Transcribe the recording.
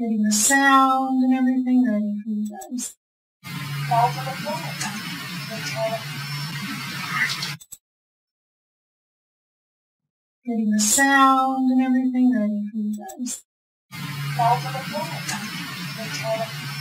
Getting the sound and everything ready for you guys. Fall for the floor. Getting the sound and everything ready for you guys. Fall to the floor. Return.